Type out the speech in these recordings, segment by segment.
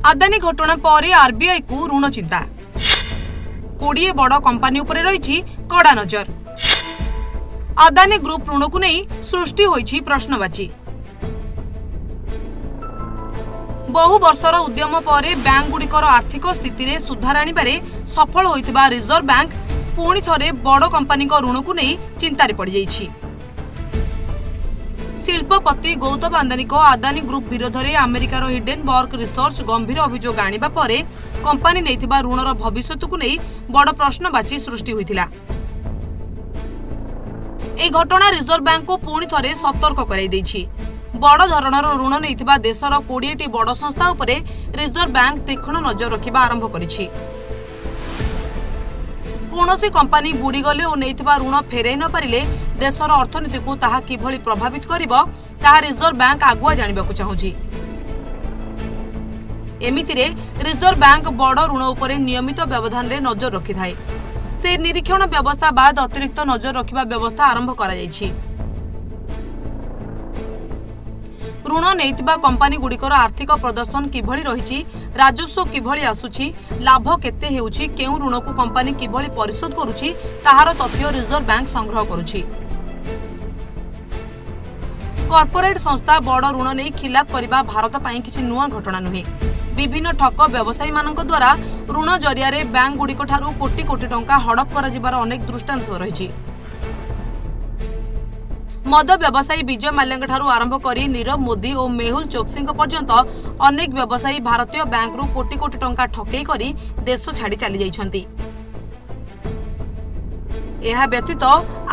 ଆଦାନୀ ଘଟଣା ପରେ ଆରବିଆଇକୁ ଋଣ ଚିନ୍ତା କୋଡ଼ିଏ ବଡ଼ କମ୍ପାନୀ ଉପରେ ରହିଛି କଡ଼ା ନଜର ଆଦାନୀ ଗ୍ରୁପ ଋଣକୁ ନେଇ ସୃଷ୍ଟି ହୋଇଛି ପ୍ରଶ୍ନବାଚୀ ବହୁ ବର୍ଷର ଉଦ୍ୟମ ପରେ ବ୍ୟାଙ୍କଗୁଡ଼ିକର ଆର୍ଥିକ ସ୍ଥିତିରେ ସୁଧାର ଆଣିବାରେ ସଫଳ ହୋଇଥିବା ରିଜର୍ଭ ବ୍ୟାଙ୍କ ପୁଣି ଥରେ ବଡ଼ କମ୍ପାନୀଙ୍କ ଋଣକୁ ନେଇ ଚିନ୍ତାରେ ପଡ଼ିଯାଇଛି ଶିଳ୍ପପତି ଗୌତମ ଆଦାନୀଙ୍କ ଆଦାନୀ ଗ୍ରୁପ ବିରୋଧରେ ଆମେରିକାର ହିଡେନବର୍ଗ ରିସର୍ଚ୍ଚ ଗମ୍ଭୀର ଅଭିଯୋଗ ଆଣିବା ପରେ କମ୍ପାନୀ ନେଇଥିବା ଋଣର ଭବିଷ୍ୟତକୁ ନେଇ ବଡ଼ ପ୍ରଶ୍ନବାଚୀ ସୃଷ୍ଟି ହୋଇଥିଲା। ଏହି ଘଟଣା ରିଜର୍ଭ ବ୍ୟାଙ୍କକୁ ପୁଣି ଥରେ ସତର୍କ କରାଇ ଦେଇଛି। ବଡ଼ ଧରଣର ଋଣ ନେଇଥିବା ଦେଶର କୋଡ଼ିଏଟି ବଡ଼ ସଂସ୍ଥା ଉପରେ ରିଜର୍ଭ ବ୍ୟାଙ୍କ ତୀକ୍ଷ୍ଣ ନଜର ରଖିବା ଆରମ୍ଭ କରିଛି। କୌଣସି କମ୍ପାନୀ ବୁଡ଼ିଗଲେ ଓ ନେଇଥିବା ଋଣ ଫେରାଇ ନ ପାରିଲେ ଦେଶର ଅର୍ଥନୀତିକୁ ତାହା କିଭଳି ପ୍ରଭାବିତ କରିବ ତାହା ରିଜର୍ଭ ବ୍ୟାଙ୍କ ଆଗୁଆ ଜାଣିବାକୁ ଚାହୁଁଛି। ଏମିତିରେ ରିଜର୍ଭ ବ୍ୟାଙ୍କ ବଡ଼ ଋଣ ଉପରେ ନିୟମିତ ବ୍ୟବଧାନରେ ନଜର ରଖିଥାଏ। ସେ ନିରୀକ୍ଷଣ ବ୍ୟବସ୍ଥା ବାଦ ଅତିରିକ୍ତ ନଜର ରଖିବା ବ୍ୟବସ୍ଥା ଆରମ୍ଭ କରାଯାଇଛି। ଋଣ ନେଇଥିବା କମ୍ପାନୀଗୁଡ଼ିକର ଆର୍ଥିକ ପ୍ରଦର୍ଶନ କିଭଳି ରହିଛି ରାଜସ୍ୱ କିଭଳି ଆସୁଛି ଲାଭ କେତେ ହେଉଛି କେଉଁ ଋଣକୁ କମ୍ପାନୀ କିଭଳି ପରିଶୋଧ କରୁଛି ତାହାର ତଥ୍ୟ ରିଜର୍ଭ ବ୍ୟାଙ୍କ ସଂଗ୍ରହ କରୁଛି। କର୍ପୋରେଟ୍ ସଂସ୍ଥା ବଡ଼ ଋଣ ନେଇ ଖିଲାପ କରିବା ଭାରତ ପାଇଁ କିଛି ନୂଆ ଘଟଣା ନୁହେଁ। ବିଭିନ୍ନ ଠକ ବ୍ୟବସାୟୀମାନଙ୍କ ଦ୍ୱାରା ଋଣ ଜରିଆରେ ବ୍ୟାଙ୍କଗୁଡ଼ିକଠାରୁ କୋଟି କୋଟି ଟଙ୍କା ହଡପ କରାଯିବାର ଅନେକ ଦୃଷ୍ଟାନ୍ତ ରହିଛି। ମଦ ବ୍ୟବସାୟୀ ବିଜୟ ମାଲ୍ୟାଙ୍କଠାରୁ ଆରମ୍ଭ କରି ନୀରବ ମୋଦି ଓ ମେହୁଲ ଚୋକ୍ସିଙ୍କ ପର୍ଯ୍ୟନ୍ତ ଅନେକ ବ୍ୟବସାୟୀ ଭାରତୀୟ ବ୍ୟାଙ୍କରୁ କୋଟି କୋଟି ଟଙ୍କା ଠକେଇ କରି ଦେଶ ଛାଡ଼ି ଚାଲିଯାଇଛନ୍ତି। ଏହା ବ୍ୟତୀତ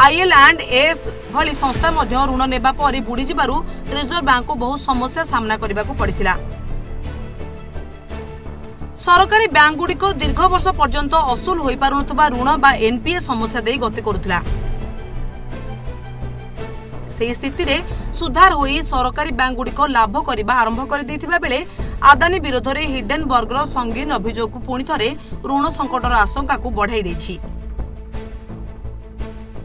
ଆଇଏଲ୍ ଆଣ୍ଡ ଏଫ୍ ଭଳି ସଂସ୍ଥା ମଧ୍ୟ ଋଣ ନେବା ପରେ ବୁଡ଼ିଯିବାରୁ ରିଜର୍ଭ ବ୍ୟାଙ୍କକୁ ବହୁ ସମସ୍ୟା ସାମ୍ନା କରିବାକୁ ପଡ଼ିଥିଲା। ସରକାରୀ ବ୍ୟାଙ୍କଗୁଡ଼ିକ ଦୀର୍ଘ ବର୍ଷ ପର୍ଯ୍ୟନ୍ତ ଅସୁଲ ହୋଇପାରୁନଥିବା ଋଣ ବା ଏନ୍ପିଏ ସମସ୍ୟା ଦେଇ ଗତି କରୁଥିଲା। ସେହି ସ୍ଥିତିରେ ସୁଧାର ହୋଇ ସରକାରୀ ବ୍ୟାଙ୍କଗୁଡ଼ିକ ଲାଭ କରିବା ଆରମ୍ଭ କରିଦେଇଥିବା ବେଳେ ଆଦାନୀ ବିରୋଧରେ ହିଡେନବର୍ଗର ସଙ୍ଗୀନ ଅଭିଯୋଗକୁ ପୁଣି ଥରେ ଋଣ ସଙ୍କଟର ଆଶଙ୍କାକୁ ବଢ଼ାଇ ଦେଇଛି।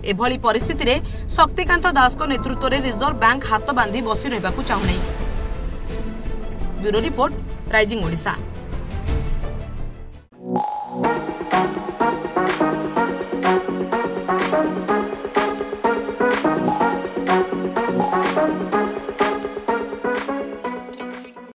এভাবে পরিস্থিতিতে শক্তিকান্ত দাসক নেতৃত্বের রিজর্ভ ব্যাঙ্ক হাত বাঁধি বসি রহবা চাহুনা ব্যুরো রিপোর্ট রাইজিং ওড়শা